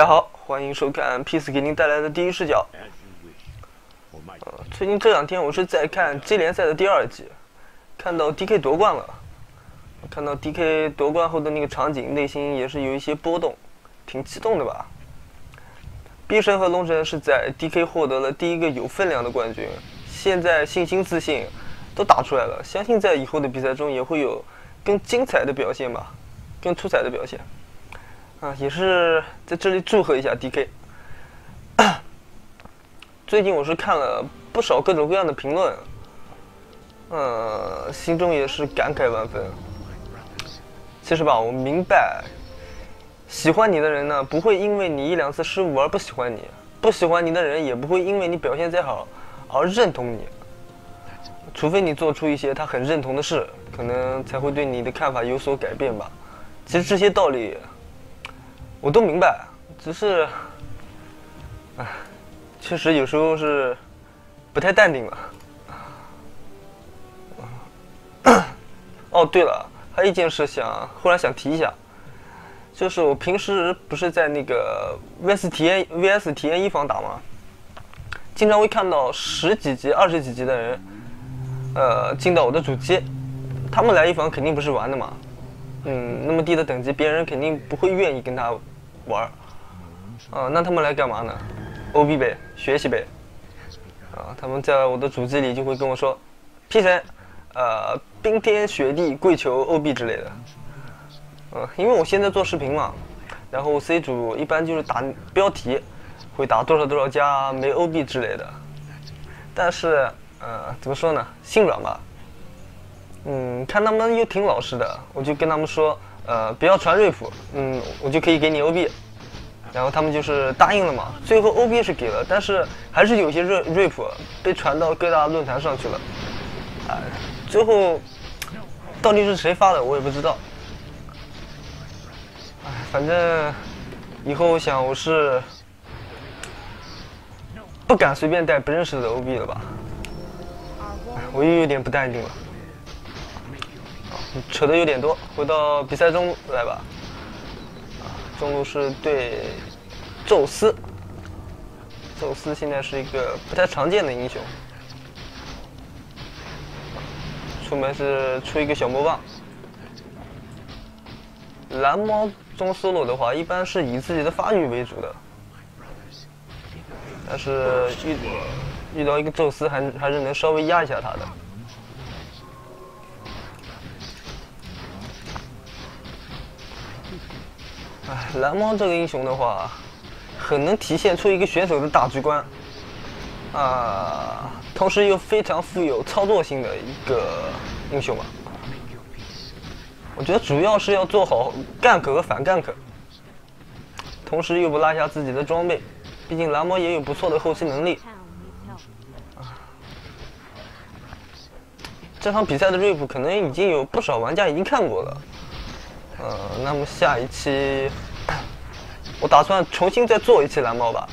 大家好，欢迎收看 Peace 给您带来的第一视角。呃，最近这两天我是在看 G 联赛的第二季，看到 DK 夺冠了，看到 DK 夺冠后的那个场景，内心也是有一些波动，挺激动的吧。B 神和龙神是在 DK 获得了第一个有分量的冠军，现在信心自信都打出来了，相信在以后的比赛中也会有更精彩的表现吧，更出彩的表现。啊，也是在这里祝贺一下 DK。最近我是看了不少各种各样的评论，呃，心中也是感慨万分。其实吧，我明白，喜欢你的人呢，不会因为你一两次失误而不喜欢你；不喜欢你的人，也不会因为你表现再好而认同你。除非你做出一些他很认同的事，可能才会对你的看法有所改变吧。其实这些道理。我都明白，只是，唉，确实有时候是不太淡定了。哦，对了，还有一件事想，忽然想提一下，就是我平时不是在那个 VS 体验 VS 体验一房打吗？经常会看到十几级、二十几级的人，呃，进到我的主机，他们来一房肯定不是玩的嘛。嗯，那么低的等级，别人肯定不会愿意跟他。玩，啊，那他们来干嘛呢？OB 呗，学习呗，啊，他们在我的主机里就会跟我说，P 神，呃，冰天雪地跪求 OB 之类的，嗯，因为我现在做视频嘛，然后 C 组一般就是打标题，会打多少多少加没 OB 之类的，但是，呃，怎么说呢，心软吧，嗯，看他们又挺老实的，我就跟他们说。呃，不要传瑞普，嗯，我就可以给你 OB，然后他们就是答应了嘛。最后 OB 是给了，但是还是有些瑞瑞普被传到各大论坛上去了。哎，最后到底是谁发的，我也不知道。哎，反正以后我想我是不敢随便带不认识的 OB 了吧？我又有点不淡定了。扯的有点多，回到比赛中来吧。中路是对宙斯，宙斯现在是一个不太常见的英雄。出门是出一个小魔棒。蓝猫中 solo 的话，一般是以自己的发育为主的，但是遇遇到一个宙斯，还还是能稍微压一下他的。蓝猫这个英雄的话，很能体现出一个选手的大局观，啊，同时又非常富有操作性的一个英雄吧。我觉得主要是要做好 gank 和反 gank，同时又不落下自己的装备，毕竟蓝猫也有不错的后期能力。这场比赛的瑞普可能已经有不少玩家已经看过了，呃，那么下一期。我打算重新再做一期蓝猫吧。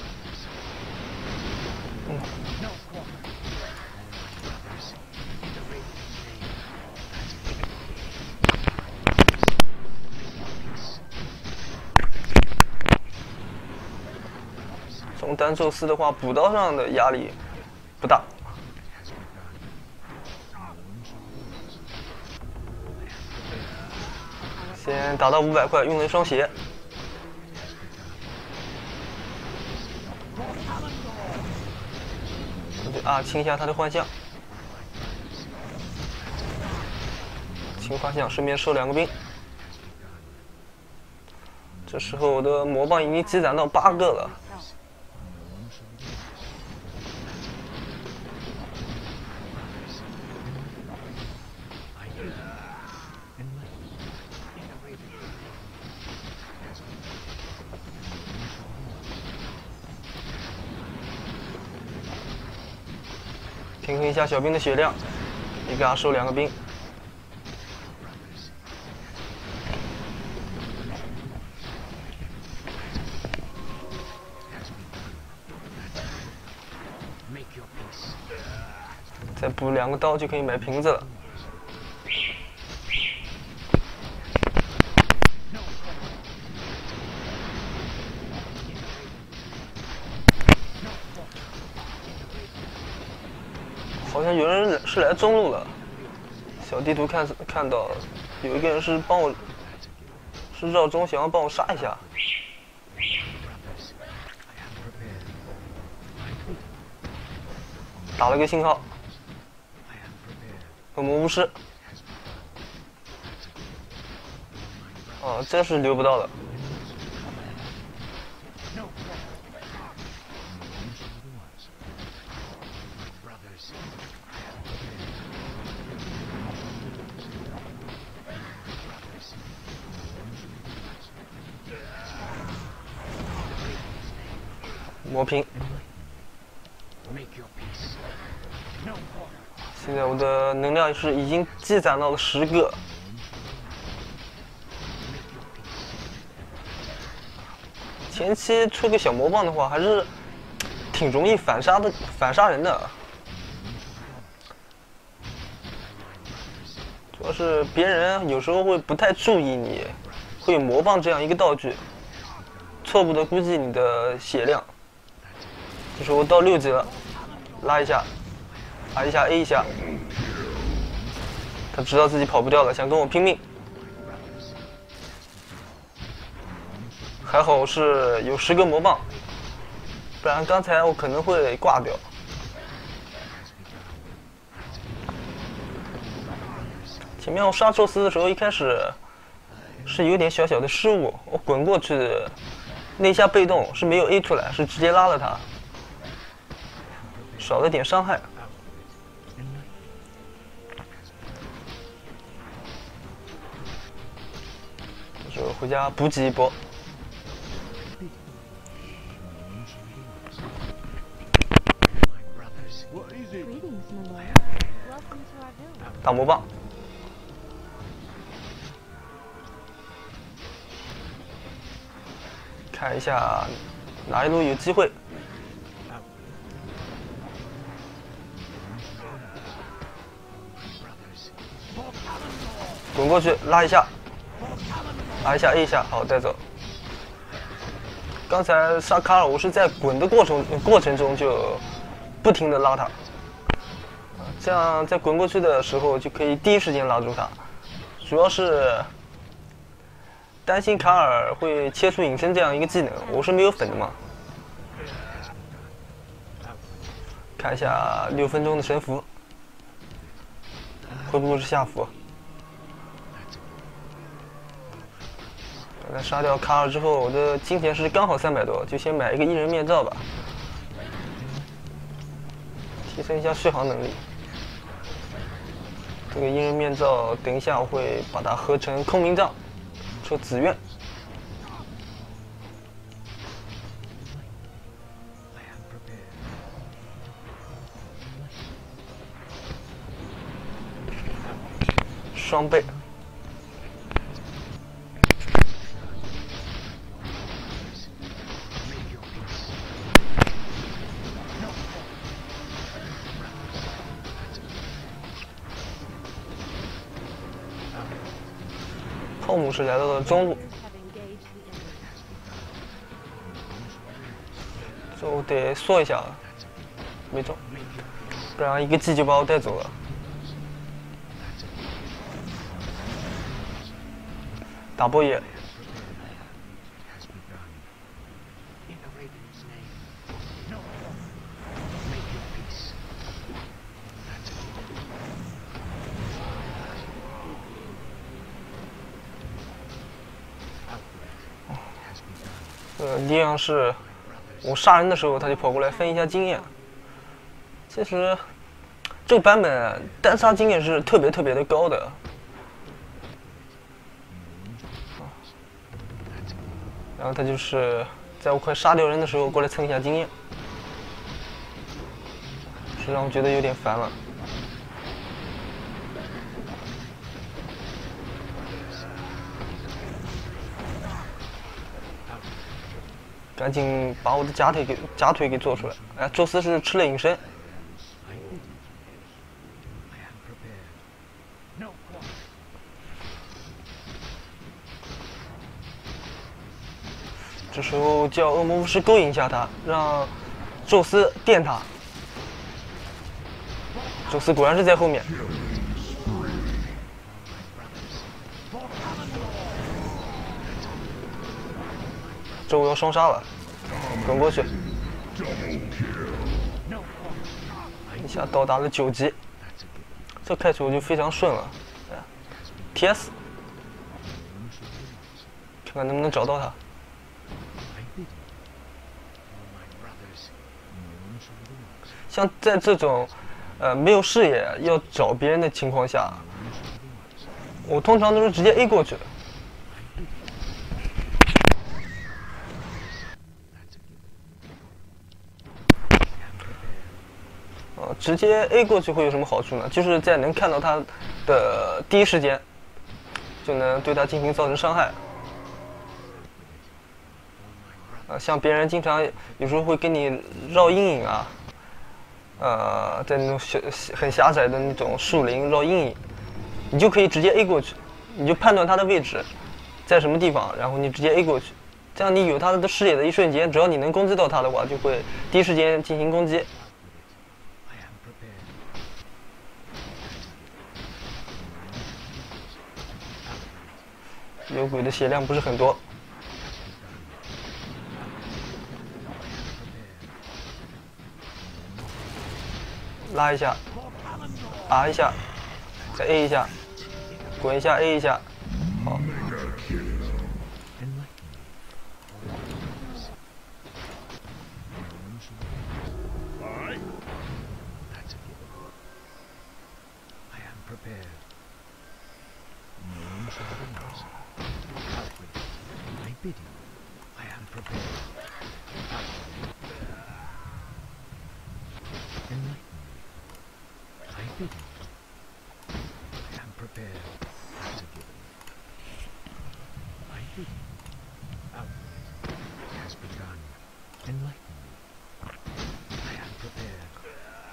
从单宙斯的话，补刀上的压力不大。先打到五百块，用了一双鞋。啊，清一下他的幻象，清幻象，顺便收两个兵。这时候我的魔棒已经积攒到八个了。平衡一下小兵的血量，你给他收两个兵。再补两个刀就可以买瓶子了。好像有人是来中路了。小地图看看到有一个人是帮我，是绕中想要帮我杀一下。打了个信号，恶魔巫师。哦，这是留不到了。磨平。现在我的能量是已经积攒到了十个。前期出个小魔棒的话，还是挺容易反杀的，反杀人的。主要是别人有时候会不太注意你，会有魔棒这样一个道具，错误的估计你的血量。就是我到六级了，拉一下，R 一下 A 一下，他知道自己跑不掉了，想跟我拼命。还好是有十根魔棒，不然刚才我可能会挂掉。前面我杀宙斯的时候，一开始是有点小小的失误，我滚过去，那一下被动是没有 A 出来，是直接拉了他。少了点伤害，就回家补给一波。打魔棒，看一下哪一路有机会。过去拉一下，拉一下 A 一下，好带走。刚才杀卡尔，我是在滚的过程过程中就不停的拉他，这样在滚过去的时候就可以第一时间拉住他。主要是担心卡尔会切出隐身这样一个技能，我是没有粉的嘛。看一下六分钟的神符，会不会是下符？在杀掉卡尔之后，我的金钱是刚好三百多，就先买一个异人面罩吧，提升一下续航能力。这个异人面罩，等一下我会把它合成空明杖，出紫苑。双倍。我是来到了中路，就得缩一下，没中，不然一个 G 就把我带走了。打波野。呃，力量是，我杀人的时候他就跑过来分一下经验。其实，这个版本单杀经验是特别特别的高的。然后他就是在我快杀掉人的时候过来蹭一下经验，是让我觉得有点烦了。赶紧把我的假腿给假腿给做出来！哎，宙斯是吃了隐身。这时候叫恶魔巫师勾引一下他，让宙斯电他。宙斯果然是在后面。这我要双杀了，滚过去！一下到达了九级，这开球就非常顺了。T.S. 看看能不能找到他。像在这种，呃，没有视野要找别人的情况下，我通常都是直接 A 过去的。直接 A 过去会有什么好处呢？就是在能看到他的第一时间，就能对他进行造成伤害。啊，像别人经常有时候会给你绕阴影啊。呃，在那种小很狭窄的那种树林绕阴影，你就可以直接 A 过去，你就判断他的位置在什么地方，然后你直接 A 过去，这样你有他的视野的一瞬间，只要你能攻击到他的话，就会第一时间进行攻击。有鬼的血量不是很多。拉一下拔一下，再 A 一下，滚一下 A 一下，好。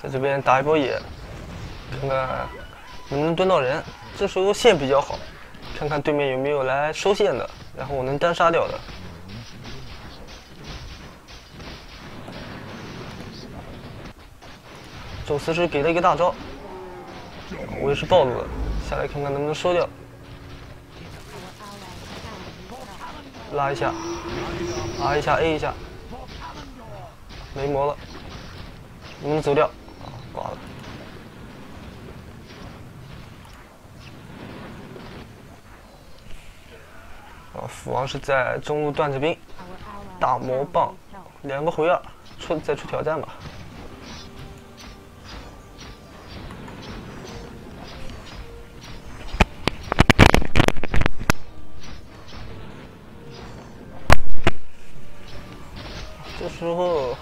在这边打一波野，看看能不能蹲到人。这时候线比较好，看看对面有没有来收线的，然后我能单杀掉的。宙斯是给了一个大招，我也是暴露了，下来看看能不能收掉。拉一下，R 一下，A 一下，没魔了，能不能走掉？挂了。啊，斧王是在中路断着兵，大魔棒，两个回二，出再出挑战吧。这时候。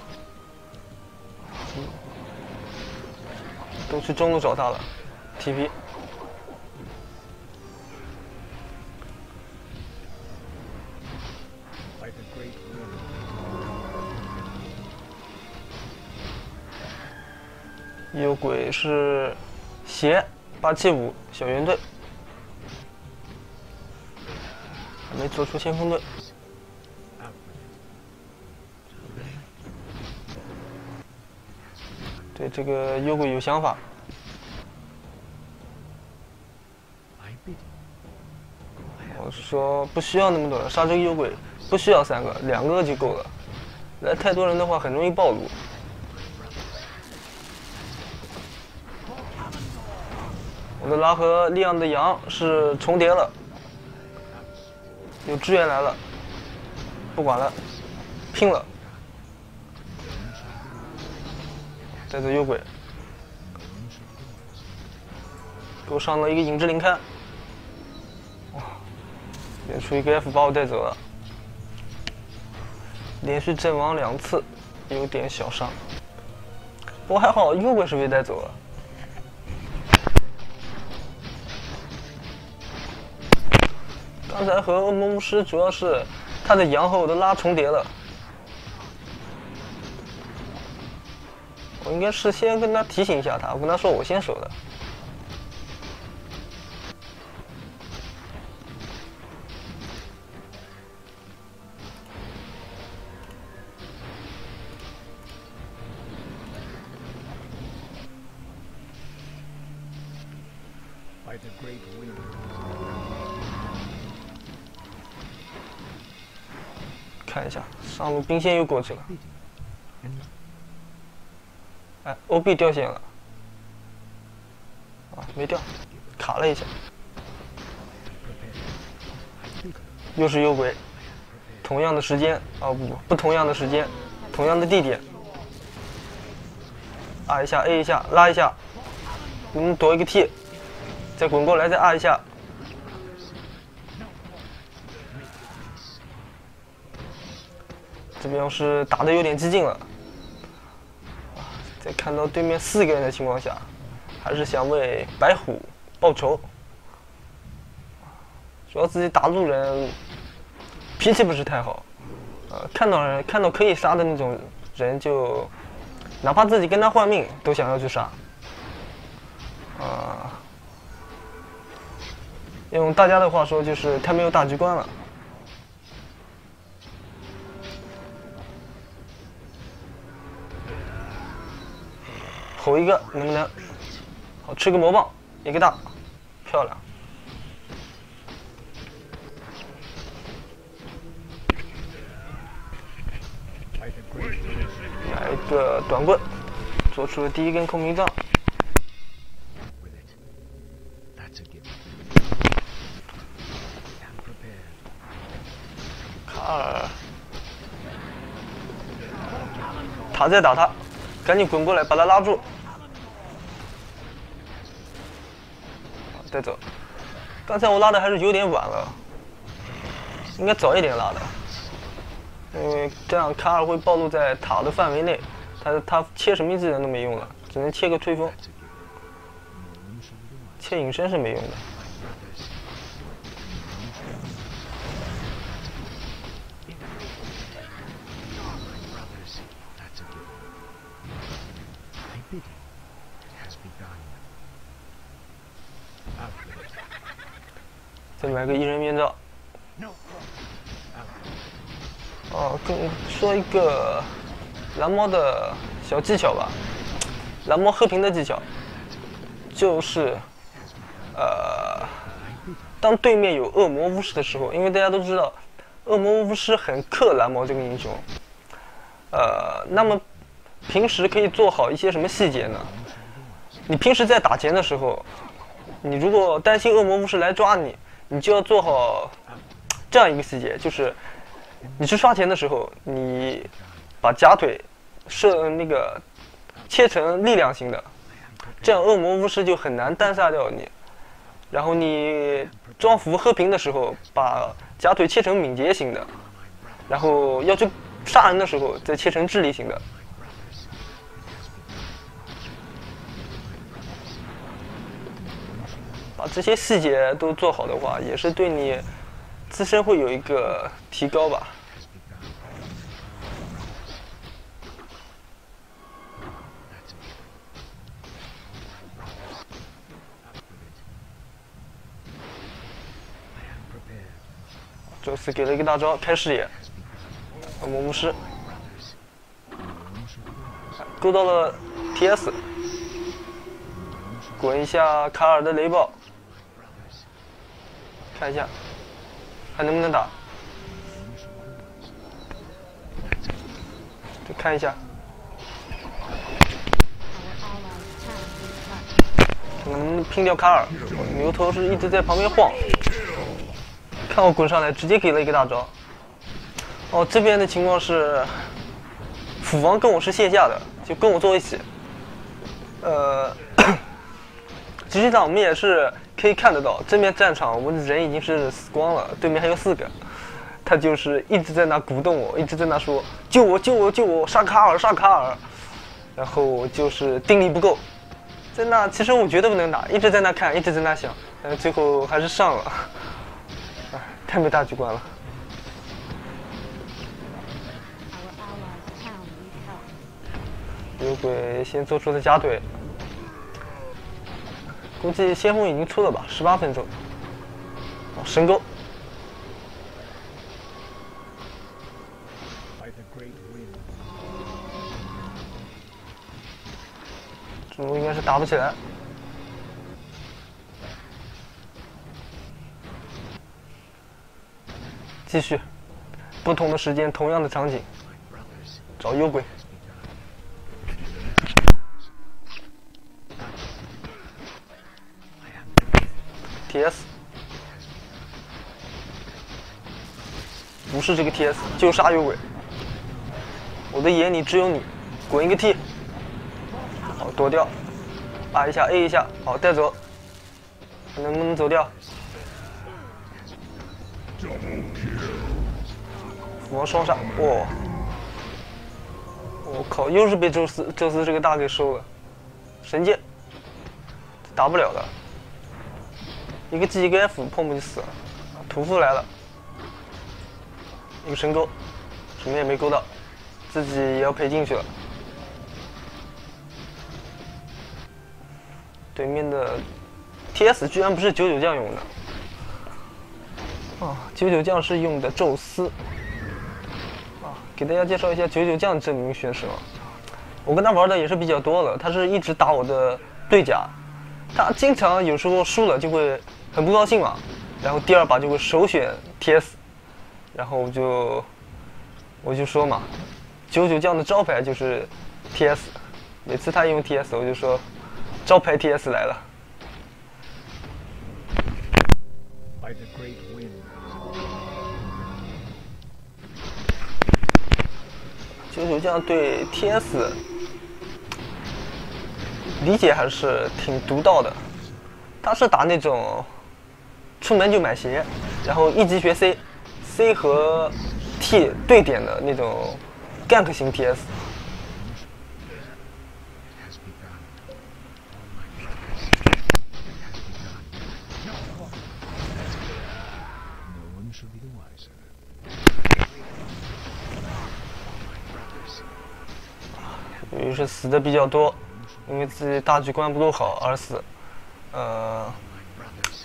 都去中路找他了，TP。有鬼是邪八七五小圆盾，还没做出先锋盾。对这个幽鬼有想法，我说不需要那么多人杀这个幽鬼，不需要三个，两个就够了。来太多人的话很容易暴露。德拉和利昂的羊是重叠了，有支援来了，不管了，拼了。带走幽鬼，给我上了一个影之灵龛，哇！连出一个 F 把我带走了，连续阵亡两次，有点小伤。不过还好，幽鬼是被带走了。刚才和恶魔巫师主要是他的羊和我的拉重叠了。我应该是先跟他提醒一下他，我跟他说我先守的。下，上路兵线又过去了。哎，OB 掉线了。啊，没掉，卡了一下。又是幽鬼，同样的时间啊不不不同样的时间，同样的地点。按一下，A 一下，拉一下，我们躲一个 T？再滚过来，再按一下。这边是打的有点激进了，在看到对面四个人的情况下，还是想为白虎报仇。主要自己打路人脾气不是太好，呃，看到人看到可以杀的那种人就，哪怕自己跟他换命都想要去杀，啊，用大家的话说就是太没有大局观了。吼一个能不能？好，吃个魔棒，一个大，漂亮。来一个短棍，做出了第一根空屏杖。卡尔，他在打他，赶紧滚过来把他拉住。再走。刚才我拉的还是有点晚了，应该早一点拉的。因为这样卡尔会暴露在塔的范围内，他他切什么技能都没用了，只能切个吹风，切隐身是没用的。买个一人面罩。哦，跟说一个蓝猫的小技巧吧。蓝猫喝平的技巧，就是呃，当对面有恶魔巫师的时候，因为大家都知道，恶魔巫师很克蓝猫这个英雄。呃，那么平时可以做好一些什么细节呢？你平时在打钱的时候，你如果担心恶魔巫师来抓你，你就要做好这样一个细节，就是。你去刷钱的时候，你把假腿设那个切成力量型的，这样恶魔巫师就很难单杀掉你。然后你装符和平的时候，把假腿切成敏捷型的，然后要去杀人的时候再切成智力型的。把这些细节都做好的话，也是对你。自身会有一个提高吧。宙斯给了一个大招，开视野，魔巫师，勾到了 T.S，滚一下卡尔的雷暴，看一下。还能不能打？再看一下，能不能拼掉卡尔？牛头是一直在旁边晃，看我滚上来，直接给了一个大招。哦，这边的情况是，斧王跟我是线下的，就跟我坐一起。呃，实际上我们也是。可以看得到，正面战场我的人已经是死光了，对面还有四个，他就是一直在那鼓动我，一直在那说救我救我救我杀卡尔杀卡尔，然后就是定力不够，在那其实我绝对不能打，一直在那看，一直在那想，但最后还是上了，哎，太没大局观了。有鬼先做出了假腿。估计先锋已经出了吧，十八分钟，哦，神钩，这路应该是打不起来。继续，不同的时间，同样的场景，找幽鬼。T.S. 不是这个 T.S. 就杀幽鬼。我的眼里只有你，滚一个 T。好，躲掉。A 一下，A 一下，好带走。能不能走掉？斧王双杀，哇！我靠，又是被宙斯宙斯这个大给收了。神剑，打不了的。一个 G 一个 F，碰不就死了？屠夫来了，一个神钩，什么也没勾到，自己也要赔进去了。对面的 T.S 居然不是九九将用的，啊，九九将是用的宙斯。啊，给大家介绍一下九九将这名选手，我跟他玩的也是比较多了，他是一直打我的对甲，他经常有时候输了就会。很不高兴嘛，然后第二把就会首选 T.S，然后我就我就说嘛，九九酱的招牌就是 T.S，每次他用 T.S，我就说招牌 T.S 来了。九九酱对 T.S 理解还是挺独到的，他是打那种。出门就买鞋，然后一级学 C，C 和 T 对点的那种 gank 型 TS。于是死的比较多，因为自己大局观不够好而死，呃。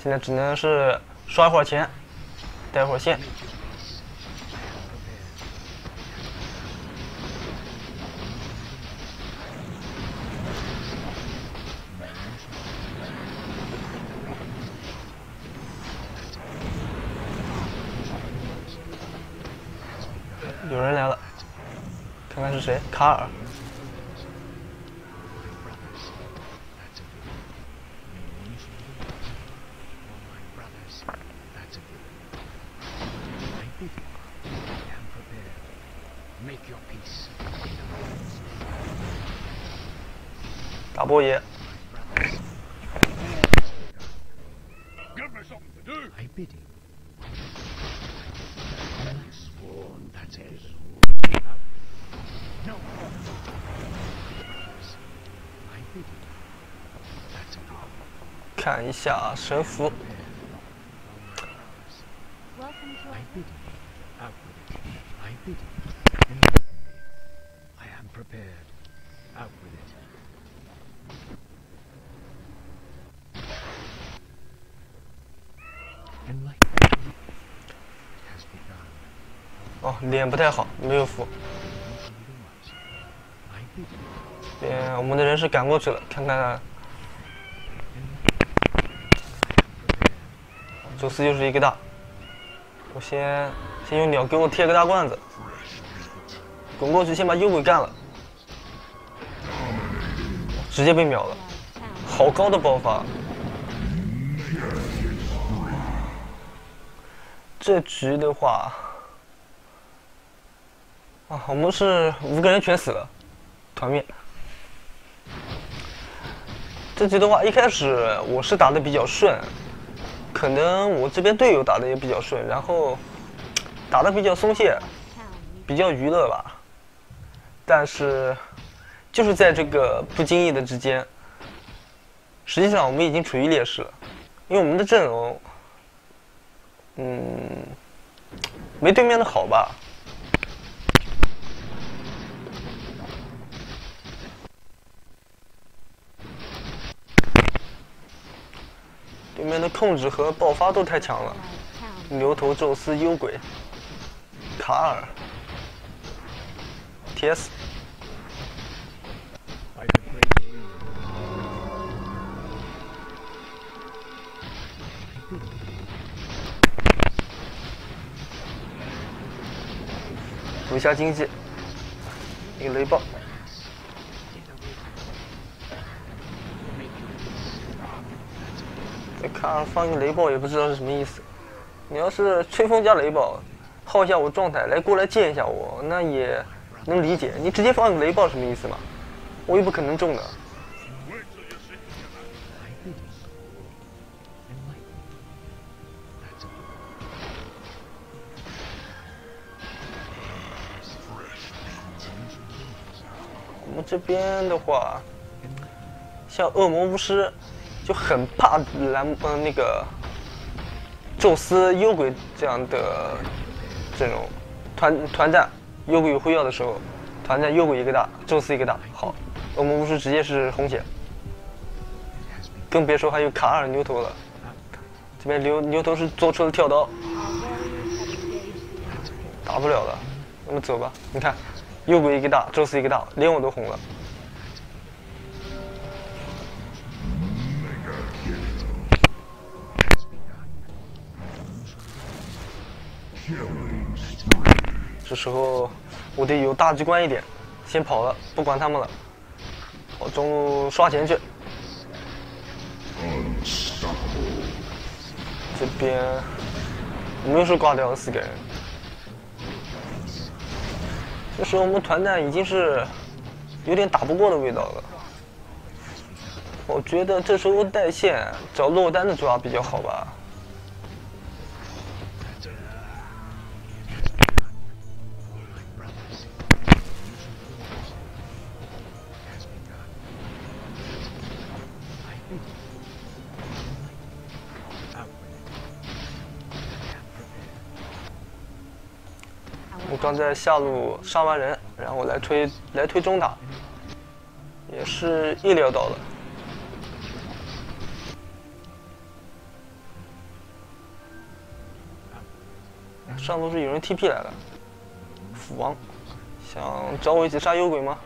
现在只能是刷会儿钱，带会儿线。有人来了，看看是谁？卡尔。大波爷。看一下神符。脸不太好，没有符。嗯，我们的人是赶过去了，看看。宙斯又是一个大，我先先用鸟给我贴个大罐子，滚过去先把幽鬼干了，直接被秒了，好高的爆发。这局的话，啊，我们是五个人全死了，团灭。这局的话，一开始我是打的比较顺，可能我这边队友打的也比较顺，然后打的比较松懈，比较娱乐吧。但是就是在这个不经意的之间，实际上我们已经处于劣势了，因为我们的阵容。嗯，没对面的好吧？里面的控制和爆发都太强了，牛头宙斯、幽鬼、卡尔、T.S。补一下经济，一个雷暴。这卡尔放一个雷暴也不知道是什么意思。你要是吹风加雷暴，耗一下我状态，来过来见一下我，那也能理解。你直接放个雷暴什么意思嘛？我又不可能中的。我们这边的话，像恶魔巫师就很怕蓝嗯那个宙斯幽鬼这样的这种团团战，幽鬼有辉耀的时候，团战幽鬼一个大，宙斯一个大，好，恶魔巫师直接是红血，更别说还有卡尔牛头了。这边牛牛头是做出了跳刀，打不了了，我们走吧。你看。幽鬼一个大，宙斯一个大，连我都红了。这时候我得有大局观一点，先跑了，不管他们了。我中路刷钱去。这边我们又是挂掉了四个人。这时候我们团战已经是有点打不过的味道了。我觉得这时候带线找落单的抓比较好吧。刚在下路杀完人，然后来推来推中塔，也是意料到了。上路是有人 TP 来了，斧王想找我一起杀幽鬼吗？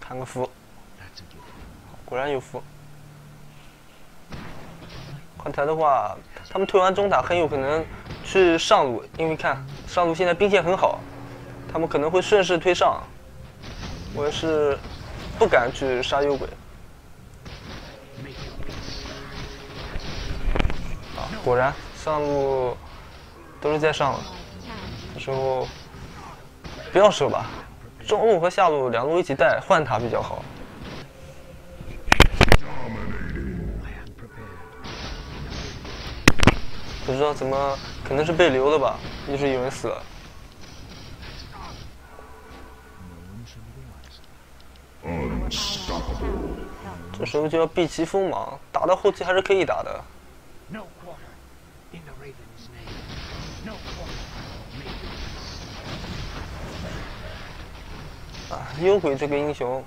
看个符。果然有福。换台的话，他们推完中塔很有可能去上路，因为看上路现在兵线很好，他们可能会顺势推上。我也是不敢去杀幽鬼。啊，果然上路都是在上了，这时候不要守吧，中路和下路两路一起带换塔比较好。不知道怎么，可能是被留了吧，一直以为死了。这时候就要避其锋芒，打到后期还是可以打的。啊，幽鬼这个英雄，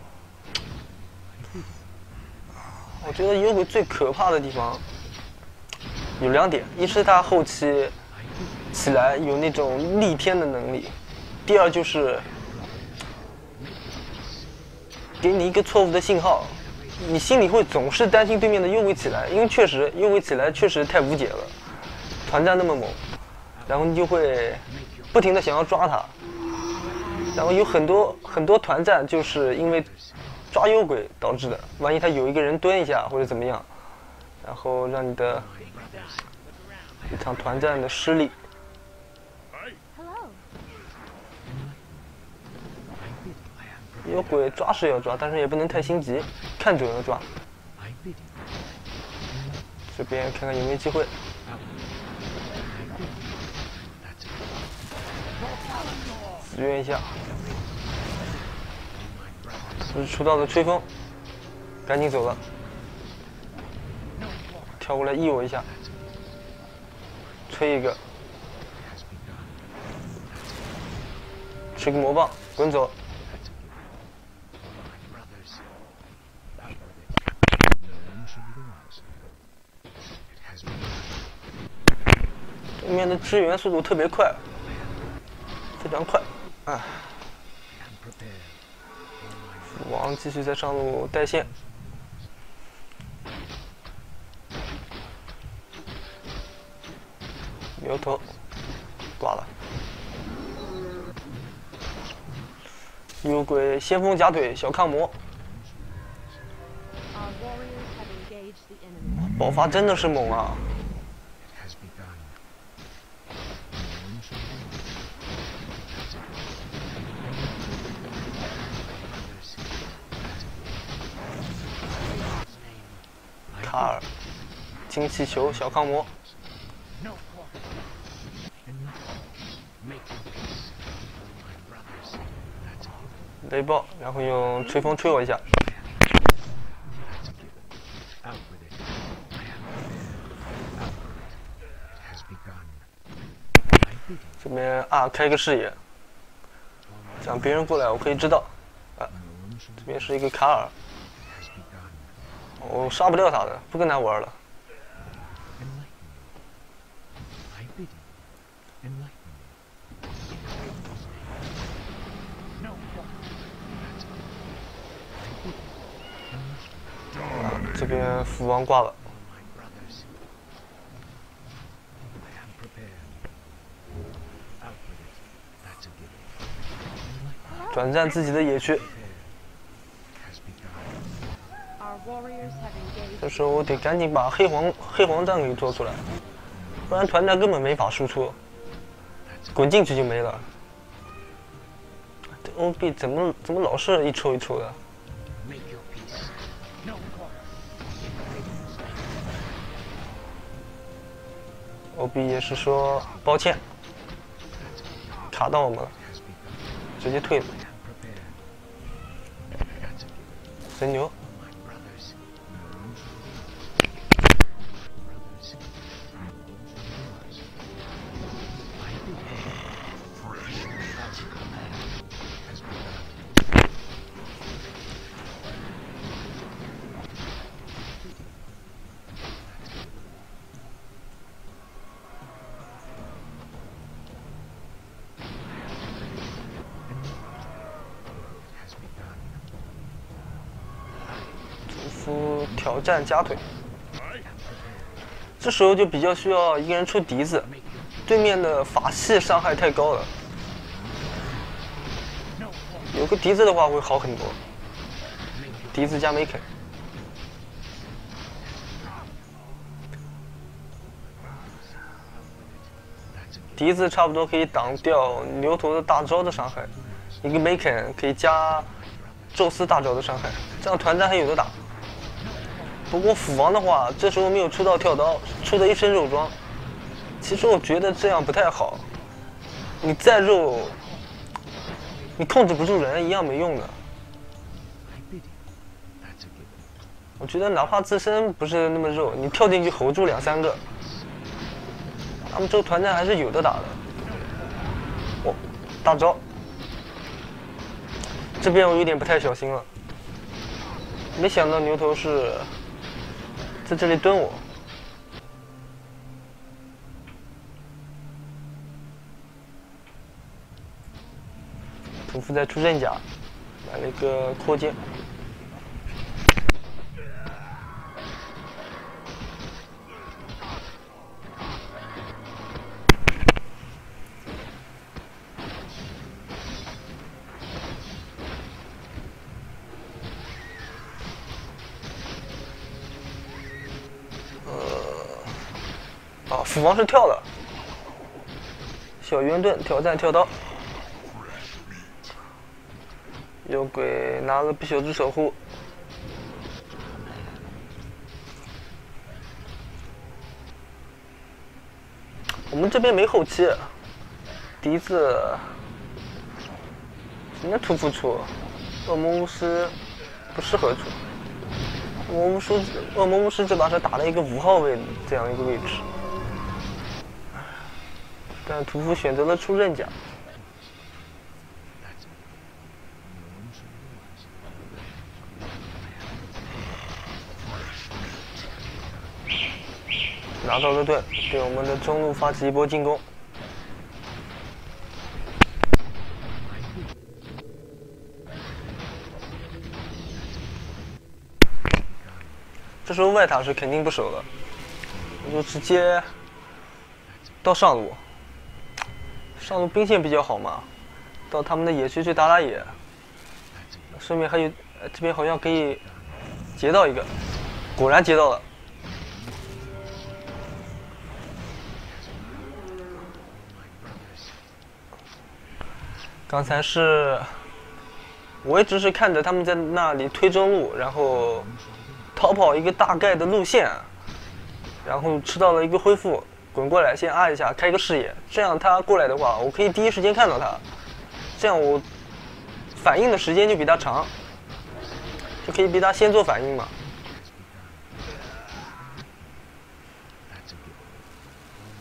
我觉得幽鬼最可怕的地方。有两点，一是他后期起来有那种逆天的能力，第二就是给你一个错误的信号，你心里会总是担心对面的幽鬼起来，因为确实幽鬼起来确实太无解了，团战那么猛，然后你就会不停的想要抓他，然后有很多很多团战就是因为抓幽鬼导致的，万一他有一个人蹲一下或者怎么样，然后让你的。一场团战的失利。有鬼抓是要抓，但是也不能太心急，看准了抓。这边看看有没有机会。支援一下。这是出道的吹风，赶紧走了。跳过来 E 我一下。吹一个，吃个魔棒，滚走。对面的支援速度特别快，非常快，啊！王继续在上路带线，牛头。挂了。牛鬼先锋假腿小抗魔爆发真的是猛啊。卡尔氢气球小抗魔背包，然后用吹风吹我一下。这边啊，开个视野，讲别人过来，我可以知道。啊，这边是一个卡尔，我杀不掉他的，不跟他玩了。父王挂了转战自己的野区。这时候我得赶紧把黑黄黑黄战给做出来，不然团战根本没法输出，滚进去就没了。这 OB 怎么怎么老是一抽一抽的？ob 也是说抱歉卡到我们了直接退了。真牛。夫挑战夹腿。这时候就比较需要一个人出笛子，对面的法系伤害太高了。有个笛子的话会好很多。笛子加梅肯，笛子差不多可以挡掉牛头的大招的伤害，一个梅肯可以加宙斯大招的伤害，这样团战还有的打。不过斧王的话，这时候没有出到跳刀，出的一身肉装。其实我觉得这样不太好，你再肉，你控制不住人一样没用的。我觉得哪怕自身不是那么肉，你跳进去吼住两三个，他们这个团战还是有的打的。哦，大招，这边我有点不太小心了，没想到牛头是在这里蹲我。屠夫在出阵甲，买了一个扩建。啊，斧王是跳了，小圆盾挑战跳刀，有鬼拿了不朽之守护，我们这边没后期，笛子只能屠夫出，恶魔巫师不适合出。恶魔巫师，恶魔巫师这把是打了一个五号位这样一个位置，但屠夫选择了出刃甲。拿到了盾，对我们的中路发起一波进攻。这时候外塔是肯定不守了，我就直接到上路，上路兵线比较好嘛，到他们的野区去打打野，顺便还有这边好像可以截到一个，果然截到了。刚才是，我一直是看着他们在那里推中路，然后逃跑一个大概的路线，然后吃到了一个恢复，滚过来先按一下开个视野，这样他过来的话，我可以第一时间看到他，这样我反应的时间就比他长，就可以比他先做反应嘛。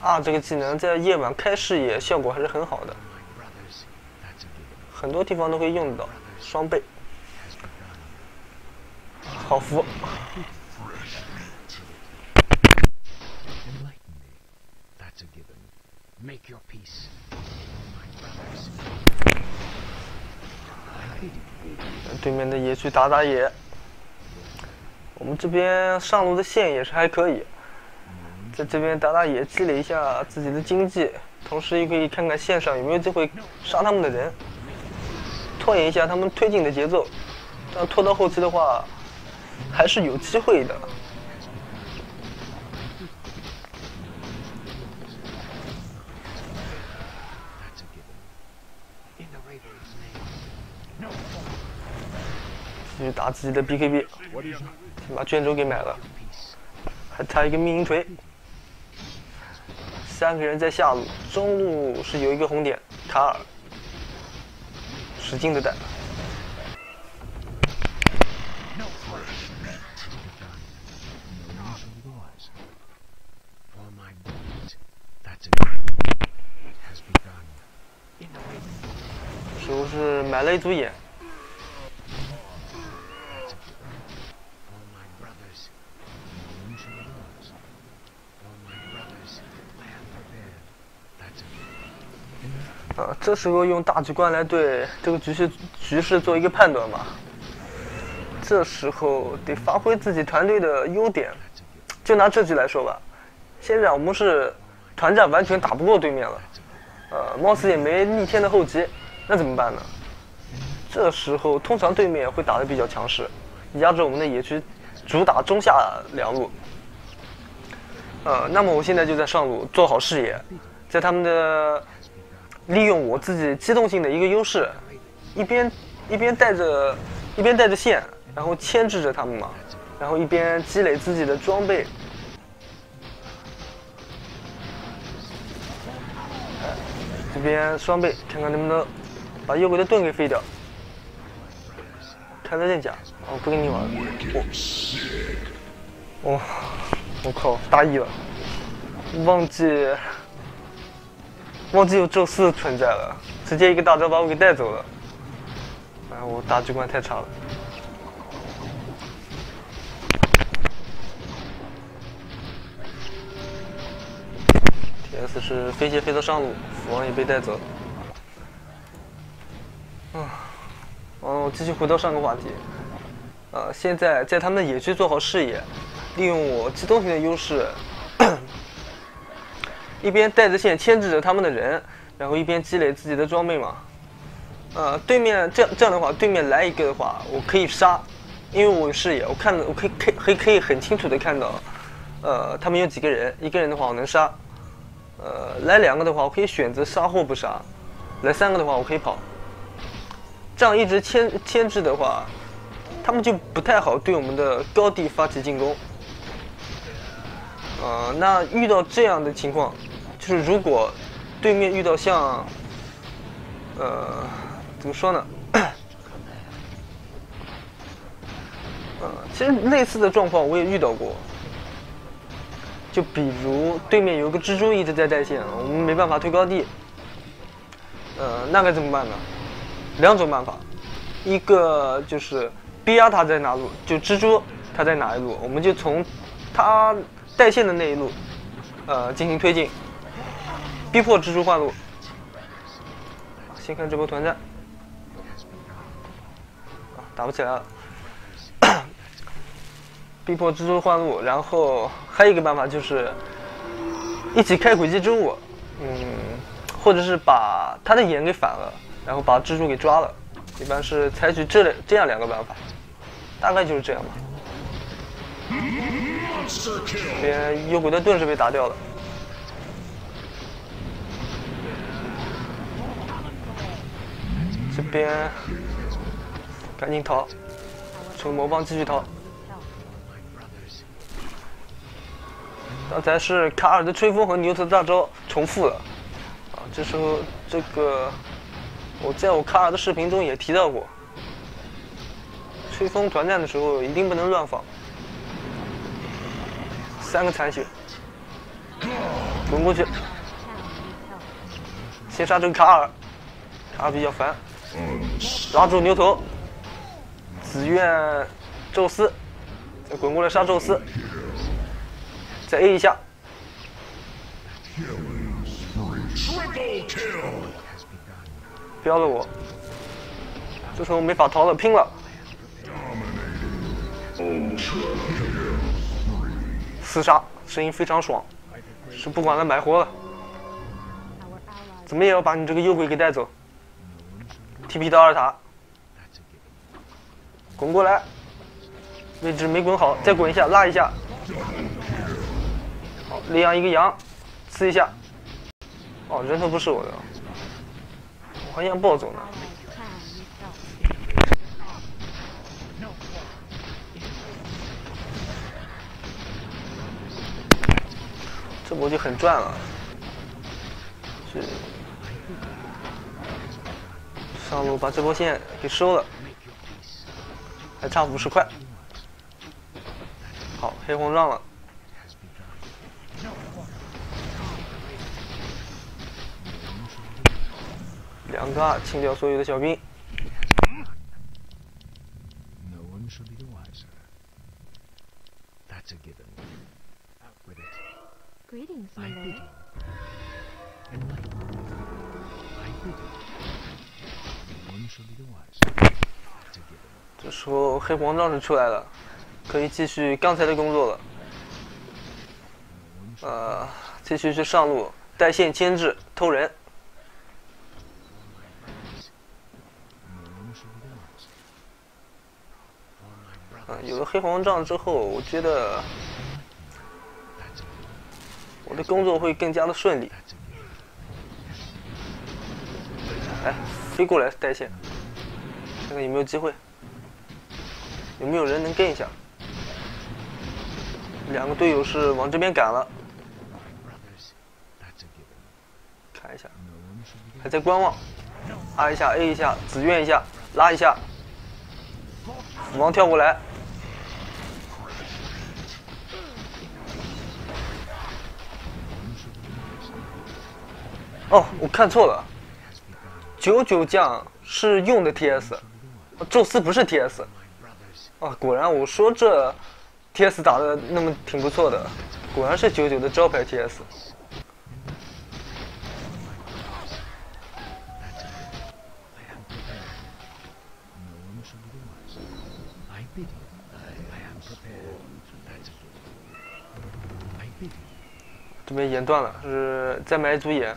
啊，这个技能在夜晚开视野效果还是很好的，很多地方都会用到双倍，好服。Enlighten me. That's a given. Make your peace. 对面的野区打打野。我们这边上路的线也是还可以，在这边打打野，积累一下自己的经济，同时也可以看看线上有没有机会杀他们的人，拖延一下他们推进的节奏。这样拖到后期的话，还是有机会的。继续打自己的 bkb 先把卷轴给买了还差一个命银锤三个人在下路中路是有一个红点卡尔使劲的带就是买了一组眼啊，这时候用大局观来对这个局势局势做一个判断吧。这时候得发挥自己团队的优点，就拿这局来说吧，现在我们是团战完全打不过对面了，呃，貌似也没逆天的后期，那怎么办呢？这时候通常对面会打得比较强势，压着我们的野区，主打中下两路。呃，那么我现在就在上路做好视野，在他们的利用我自己机动性的一个优势，一边一边带着一边带着线，然后牵制着他们嘛，然后一边积累自己的装备。这边双倍，看看能不能把右鬼的盾给废掉。开了刃甲，我不跟你玩了，我，我，我靠，大意了，忘记忘记有宙斯存在了，直接一个大招把我给带走了。哎，我大局观太差了。T.S 是飞鞋飞到上路，斧王也被带走了。嗯，哦，继续回到上个话题。呃，现在在他们的野区做好视野，利用我机动性的优势，一边带着线牵制着他们的人，然后一边积累自己的装备嘛。呃，对面这样这样的话，对面来一个的话，我可以杀，因为我有视野，我看我可以可以可以可以很清楚的看到，呃，他们有几个人，一个人的话我能杀，呃，来两个的话我可以选择杀或不杀，来三个的话我可以跑，这样一直牵牵制的话，他们就不太好对我们的高地发起进攻。呃，那遇到这样的情况，就是如果对面遇到像，呃，怎么说呢？呃，其实类似的状况我也遇到过。就比如对面有个蜘蛛一直在带线，我们没办法推高地。呃，那该怎么办呢？两种办法，一个就是逼压他在哪路，就蜘蛛他在哪一路，我们就从他带线的那一路，呃，进行推进，逼迫蜘蛛换路。先看这波团战，啊，打不起来了。逼迫蜘蛛换路，然后还有一个办法就是一起开轨迹之物，嗯，或者是把他的眼给反了，然后把蜘蛛给抓了，一般是采取这两这样两个办法，大概就是这样吧。这边幽鬼的盾是被打掉了，这边赶紧逃，从魔方继续逃。刚才是卡尔的吹风和牛头大招重复了，啊，这时候这个我在我卡尔的视频中也提到过，吹风团战的时候一定不能乱放，三个残血，滚过去，先杀这个卡尔，卡尔比较烦，拉住牛头，紫苑宙斯，再滚过来杀宙斯，再 A 一下，标了我，这时候没法逃了，拼了。厮杀，声音非常爽，是不管了，买活了，怎么也要把你这个幽鬼给带走。TP 到二塔，滚过来，位置没滚好，再滚一下，拉一下。好，力量一个羊，刺一下。哦，人头不是我的，我还想暴走呢。这波就很赚了。是上路把这波线给收了，还差五十块。好，黑红让了。两个清掉所有的小兵，No one shall be the wiser. That's a given. Out with it. Greetings, I my bid lord. you. Enlighten. I bid you. No one shall be the wiser. That's a given. 这时候黑黄仗是出来了，可以继续刚才的工作了。呃，继续去上路带线牵制偷人。嗯、有了黑黄杖之后，我觉得我的工作会更加的顺利。That's a given. 来，飞过来带线，看看有没有机会，有没有人能跟一下。两个队友是往这边赶了，看一下，还在观望。A 一下，A 一下，紫苑一下，拉一下，王跳过来，哦，我看错了，九九将是用的 TS，宙斯不是 TS。哦，果然我说这 TS 打的那么挺不错的，果然是九九的招牌 TS。这边眼断了，是再买一组眼。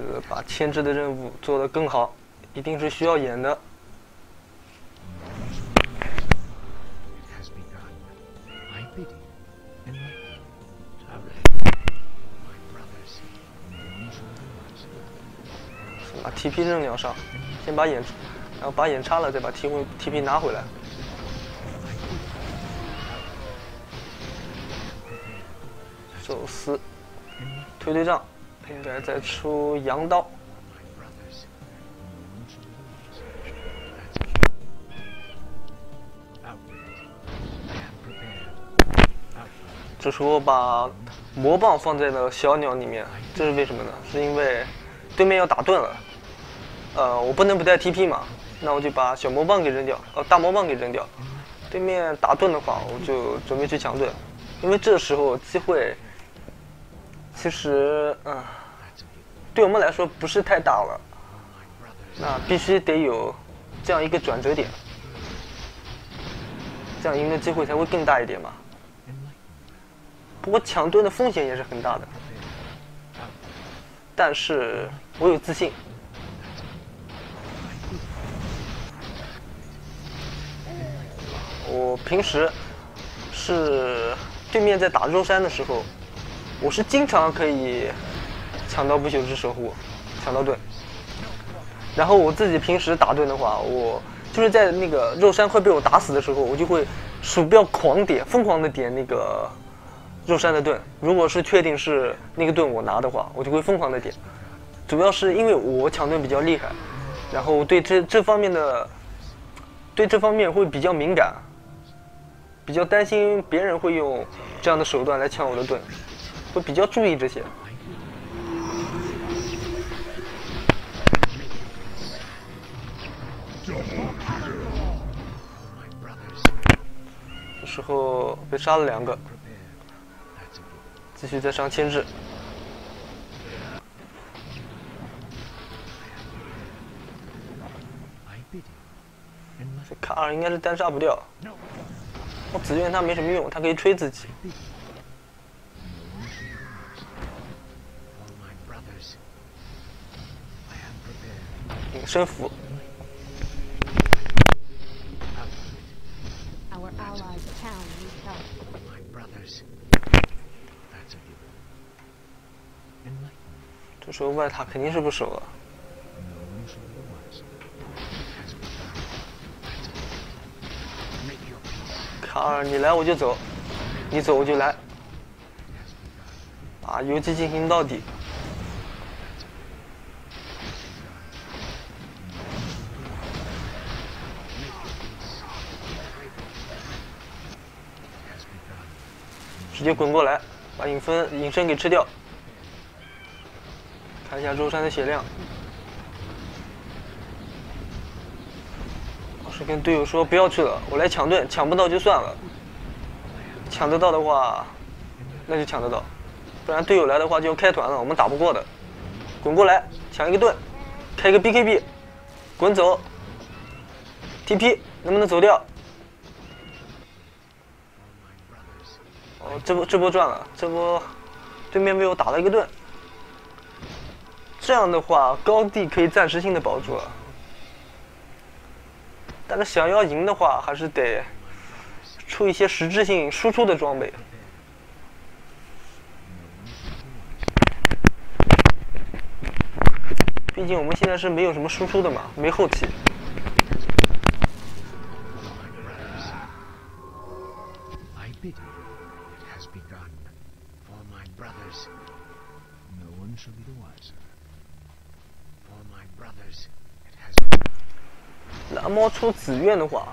呃，把牵制的任务做得更好，一定是需要演的。把 TP 扔鸟上，先把眼，然后把眼插了，再把 TP TP 拿回来。走私，推推账。应该再出羊刀。这时候把魔棒放在了小鸟里面，这是为什么呢？是因为对面要打盾了。呃，我不能不带 TP 嘛，那我就把小魔棒给扔掉，呃，大魔棒给扔掉。对面打盾的话，我就准备去抢盾，因为这时候机会，其实，嗯。对我们来说不是太大了，那必须得有这样一个转折点，这样赢的机会才会更大一点嘛。不过抢盾的风险也是很大的。但是我有自信。我平时是对面在打肉山的时候，我是经常可以抢到不朽之守护，抢到盾。然后我自己平时打盾的话，我就是在那个肉山快被我打死的时候，我就会鼠标狂点，疯狂的点那个肉山的盾。如果是确定是那个盾我拿的话，我就会疯狂的点。主要是因为我抢盾比较厉害，然后对这这方面的对这方面会比较敏感，比较担心别人会用这样的手段来抢我的盾，会比较注意这些。时候被杀了两个，继续再上牵制。这卡尔应该是单杀不掉，我紫苑他没什么用，他可以吹自己。升符。No one shall lose. For my brothers, I am prepared. 隐身符，Our allies' town needs help. For my brothers, that's a given. Enlighten me. 守外塔肯定是不守了。卡尔，你来我就走，你走我就来。把游击进行到底。直接滚过来，把影分，隐身给吃掉。看一下周山的血量。老师跟队友说不要去了，我来抢盾，抢不到就算了。抢得到的话，那就抢得到，不然队友来的话就要开团了，我们打不过的。滚过来，抢一个盾，开一个 BKB，滚走。TP 能不能走掉？哦，这波这波赚了，这波对面被我打了一个盾。这样的话，高地可以暂时性的保住了。但是想要赢的话，还是得出一些实质性输出的装备。毕竟我们现在是没有什么输出的嘛，没后期。Begun. 蓝猫出紫苑的话，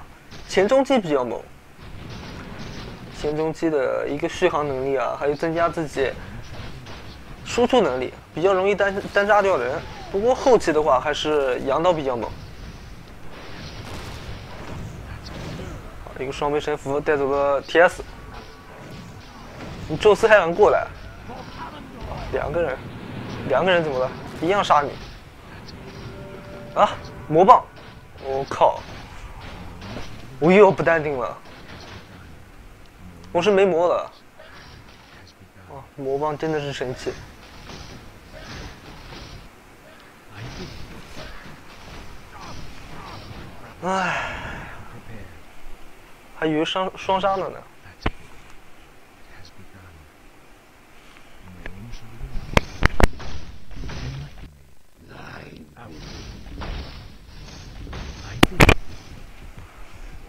前中期比较猛，前中期的一个续航能力啊，还有增加自己输出能力，比较容易单单杀掉人。不过后期的话，还是羊刀比较猛。一个双倍神符带走了 TS，你宙斯还敢过来？两个人，两个人怎么了？一样杀你。啊，魔棒！我、靠！我又不淡定了。我是没魔了。哇，魔棒真的是神器。哎，还以为双双杀了呢。That's it. It has begun. No one shall be the wiser. Enlighten me. Lie out. I bid you.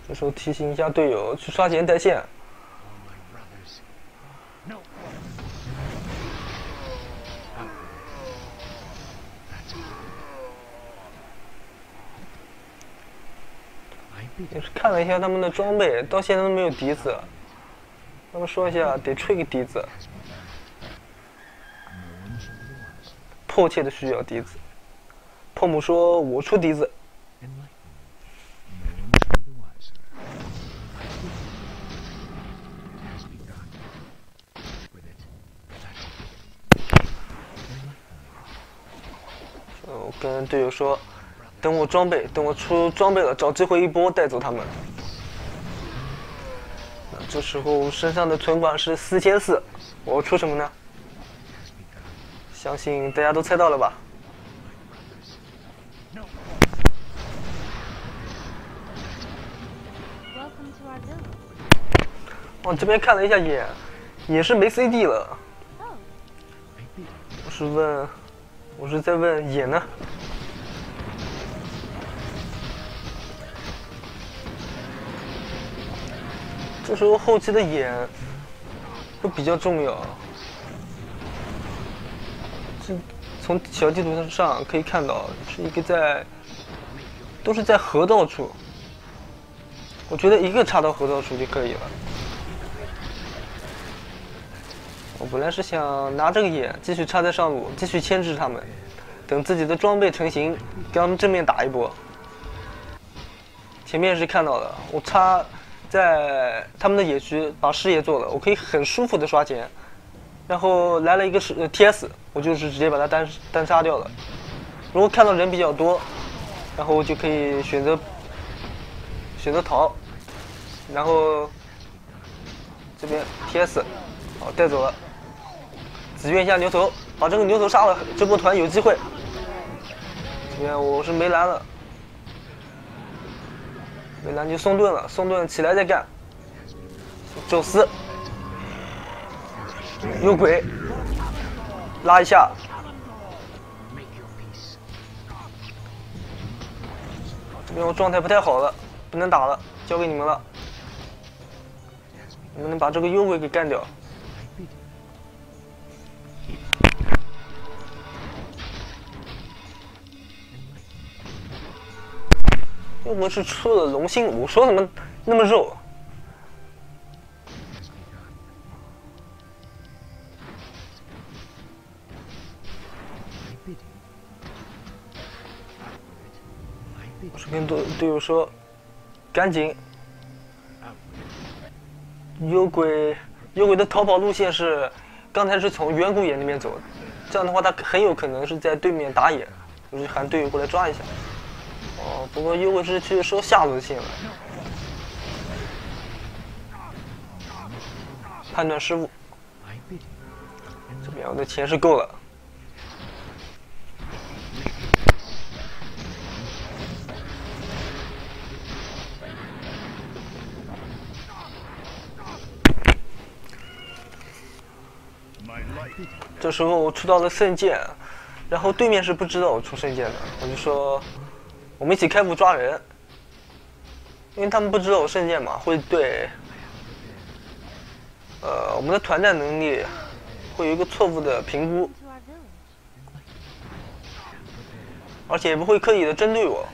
这时候提醒一下队友去刷钱带线。也是看了一下他们的装备，到现在都没有笛子。他们说一下得吹个笛子，迫切的需要笛子。泡姆说：“我出笛子。Enlighten me. No one shall be the wiser. I bid you. It has begun. With it. That's it. Enlighten me. ”呃我队友说：“等我装备，等我出装备了，找机会一波带走他们。”这时候身上的存款是四千四我出什么呢？相信大家都猜到了吧？Welcome to our village. 我这边看了一下眼，也是没 CD 了。我是问，我是在问眼呢？这时候后期的眼会比较重要。这从小地图上可以看到，是一个在都是在河道处。我觉得一个插到河道处就可以了。我本来是想拿这个眼继续插在上路，继续牵制他们，等自己的装备成型，跟他们正面打一波。前面是看到了，我插在他们的野区把视野做了，我可以很舒服的刷钱。然后来了一个是 TS，我就是直接把他单单杀掉了。如果看到人比较多，然后我就可以选择选择逃，然后这边 TS 好带走了。紫苑一下牛头，把这个牛头杀了，这波团有机会。这边我是没蓝了，给蓝区送盾了，送盾起来再干。宙斯，幽鬼，拉一下。这边我状态不太好了，不能打了，交给你们了。你们能把这个幽鬼给干掉？幽魔是出了龙心，我说怎么那么肉？我是跟队队友说，赶紧。幽鬼，幽鬼的逃跑路线是，刚才是从远古眼那边走，这样的话他很有可能是在对面打野，我就喊队友过来抓一下。哦，不过幽鬼是去收下路线了，判断失误。My bidding. 这边我的钱是够了。这时候我出到了圣剑，然后对面是不知道我出圣剑的，我就说我们一起开服抓人，因为他们不知道我圣剑嘛，会对呃我们的团战能力会有一个错误的评估，而且也不会刻意的针对我。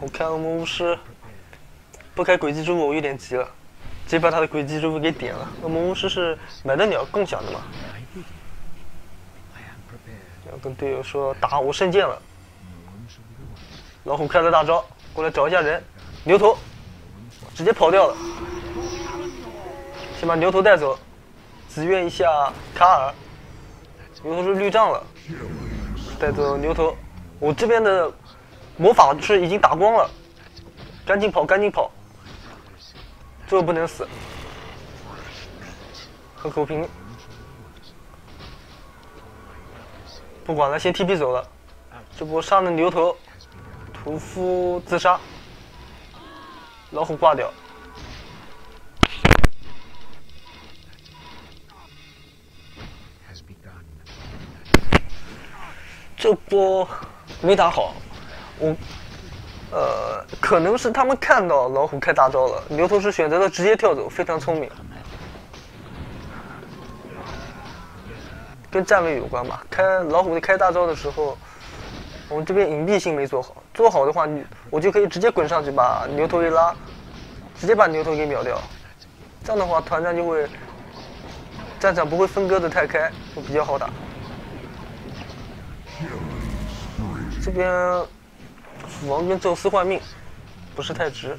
我看恶魔巫师不开轨迹之物，我有点急了，直接把他的轨迹之物给点了。恶魔巫师是买的鸟共享的嘛，要跟队友说打我圣剑了。No one shall be the wiser. 老虎开了大招，过来找一下人，牛头直接跑掉了。先把牛头带走，紫苑一下卡尔，牛头是绿杖了，带走牛头。我这边的魔法是已经打光了，赶紧跑，赶紧跑，最后不能死。喝口瓶，不管了，先 TP 走了。这波杀了牛头，屠夫自杀，老虎挂掉。这波没打好，我呃，可能是他们看到老虎开大招了，牛头是选择了直接跳走，非常聪明，跟站位有关吧。开老虎开大招的时候，我们这边隐蔽性没做好，做好的话，你我就可以直接滚上去把牛头一拉，直接把牛头给秒掉。这样的话，团战就会战场不会分割的太开，会比较好打。这边斧王跟宙斯换命，不是太值。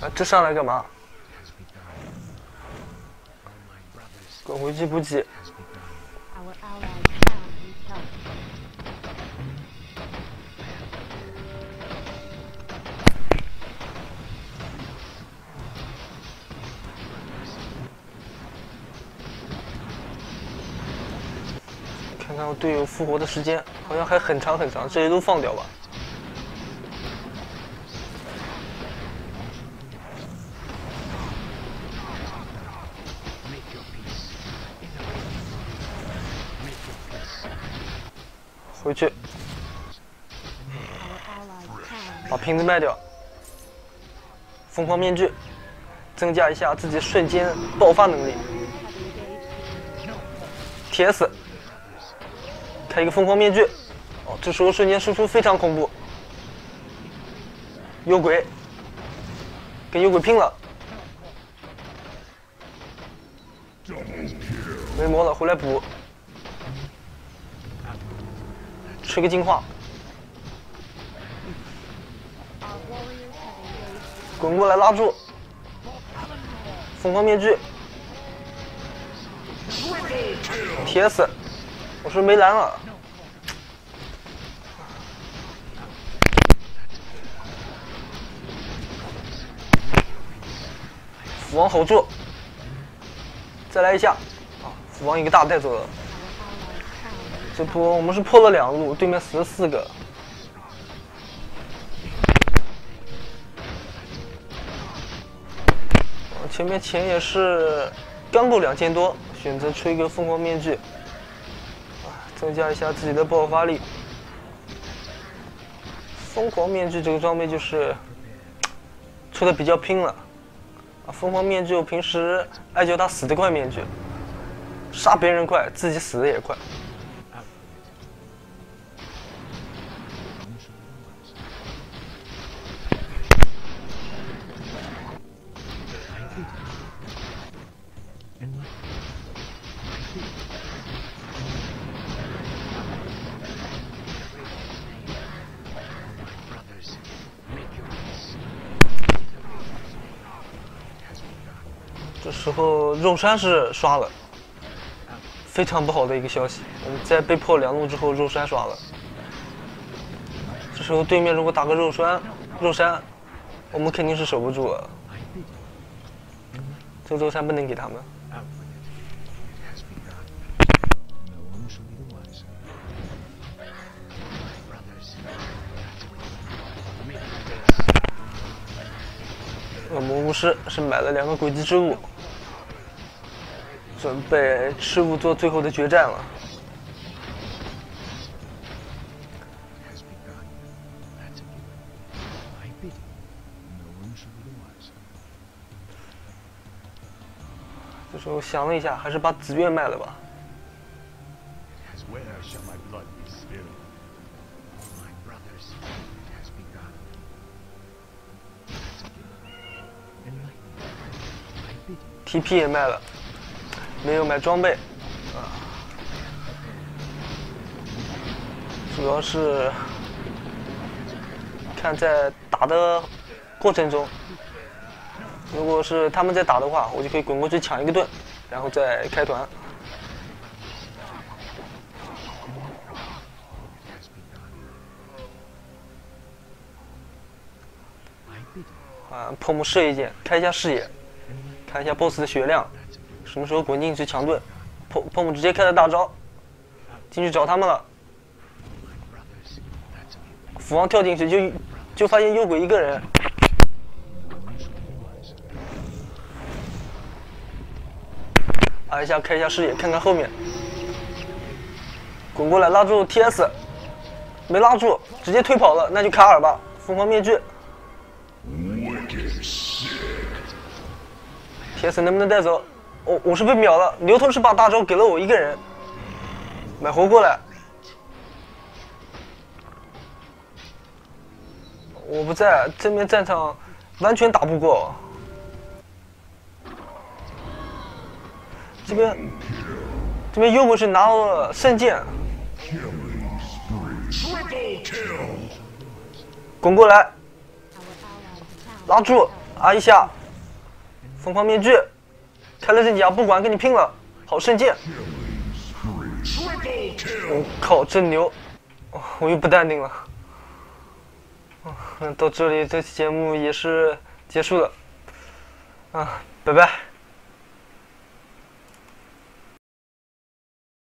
啊，这上来干嘛？我回去补给看看我队友复活的时间好像还很长很长这些都放掉吧。把瓶子卖掉，疯狂面具，增加一下自己瞬间爆发能力。铁死，开一个疯狂面具，哦，这时候瞬间输出非常恐怖。幽鬼，跟幽鬼拼了，没魔了，回来补，吃个净化，滚过来拉住，疯狂面具，Triple kill. 铁死，我说没蓝了。斧王吼住，再来一下，啊，斧王一个大带走了。这波我们是破了两路，对面死了四个。前面钱也是刚够两千多，选择出一个疯狂面具，增加一下自己的爆发力。疯狂面具这个装备就是出的比较拼了，啊，疯狂面具我平时爱叫它死得快面具，杀别人快，自己死的也快。肉山是刷了，非常不好的一个消息。我们在被迫两路之后，肉山刷了。这时候对面如果打个肉山，肉山，我们肯定是守不住。这座山不能给他们。恶魔巫师是买了两个轨迹之物。准备师傅做最后的决战了。这时候想了一下，还是把紫月卖了吧。TP 也卖了。没有买装备，啊，主要是看在打的过程中，如果是他们在打的话，我就可以滚过去抢一个盾，然后再开团。啊，破木射一箭，开一下视野，看一下 BOSS 的血量，什么时候滚进去强盾。破破木直接开了大招，进去找他们了。斧王跳进去就就发现幽鬼一个人，No one shall be the wiser. 啊一下开一下视野，看看后面，滚过来拉住 TS，没拉住，直接推跑了，那就卡尔吧，疯狂面具 TS 能不能带走？我我是被秒了，牛头是把大招给了我一个人，买活过来，我不在，这边战场完全打不过，这边这边幽鬼是拿到了圣剑。滚过来，拉住，啊一下，疯狂面具，开了阵甲，不管跟你拼了，好圣剑，我靠，真牛，我又不淡定了。嗯到这里，这期节目也是结束了，啊，拜拜。